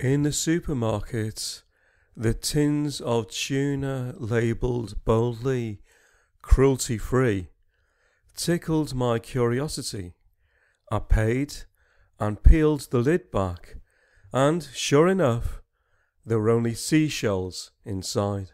In the supermarket, the tins of tuna labelled boldly cruelty free tickled my curiosity. I paid and peeled the lid back, and sure enough, there were only seashells inside.